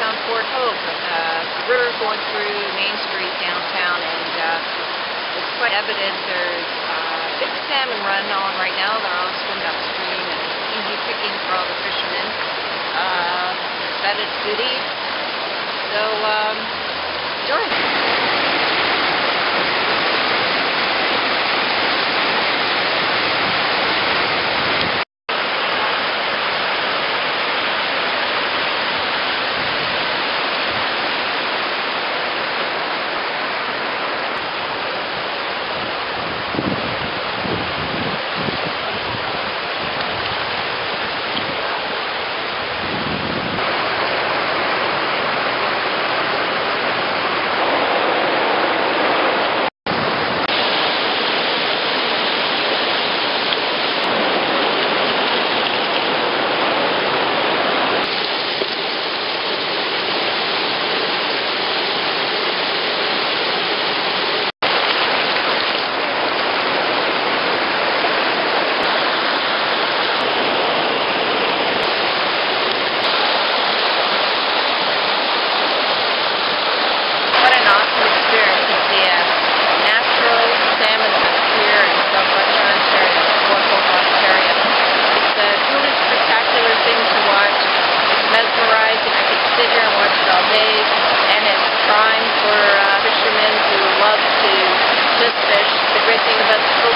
downtown Port Hope. Uh, river going through Main Street downtown, and uh, it's quite evident there's uh, big salmon run on right now. They're all swimming upstream, and easy picking for all the fishermen. Uh, bedded city. So, um, enjoy.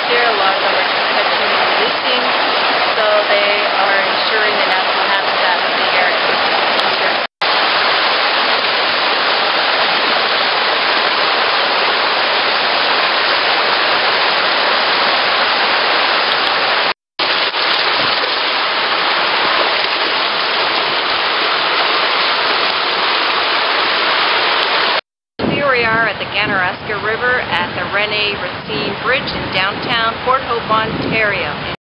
The a lot Ganaraska River at the Rene Racine Bridge in downtown Port Hope, Ontario.